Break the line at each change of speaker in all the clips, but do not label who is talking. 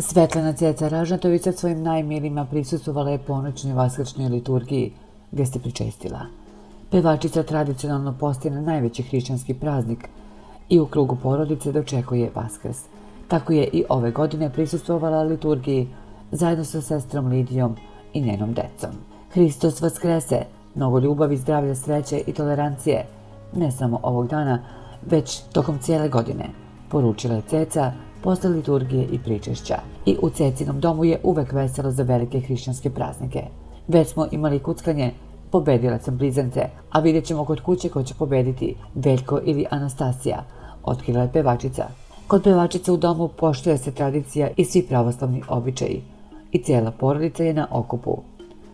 Svetlana Ceca Ražnatovica svojim najmilima prisustovala je ponoćnoj vaskršnjoj liturgiji, gdje se pričestila. Pevačica tradicionalno posti na najveći hrišćanski praznik i u krugu porodice dočekuje Vaskrs. Tako je i ove godine prisustovala liturgiji zajedno sa sestrom Lidijom i njenom decom. Hristos Vaskrese, mnogo ljubavi, zdravlja, sreće i tolerancije, ne samo ovog dana, već tokom cijele godine, poručila je Ceca posle liturgije i pričešća. I u Cecinom domu je uvek veselo za velike hrišćanske praznike. Već smo imali kuckanje, pobedila sam blizance, a vidjet ćemo kod kuće ko će pobediti, Veljko ili Anastasija, otkrila je pevačica. Kod pevačice u domu poštuje se tradicija i svi pravoslavni običaji. I cijela porodica je na okupu.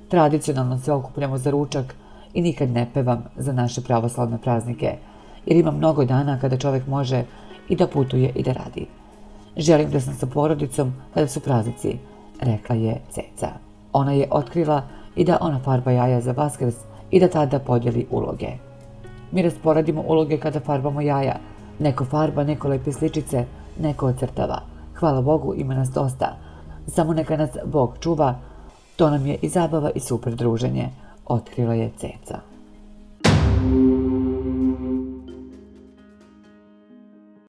Tradicionalno se okupljamo za ručak i nikad ne pevam za naše pravoslavne praznike, jer ima mnogo dana kada čovjek može i da putuje i da radi. Želim da sam sa porodicom kada su praznici, rekla je Ceca. Ona je otkrila i da ona farba jaja za Vaskrs i da tada podijeli uloge. Mi rasporedimo uloge kada farbamo jaja. Neko farba, neko lepi sličice, neko ocrtava. Hvala Bogu, ima nas dosta. Samo neka nas Bog čuva. To nam je i zabava i super druženje, otkrila je Ceca.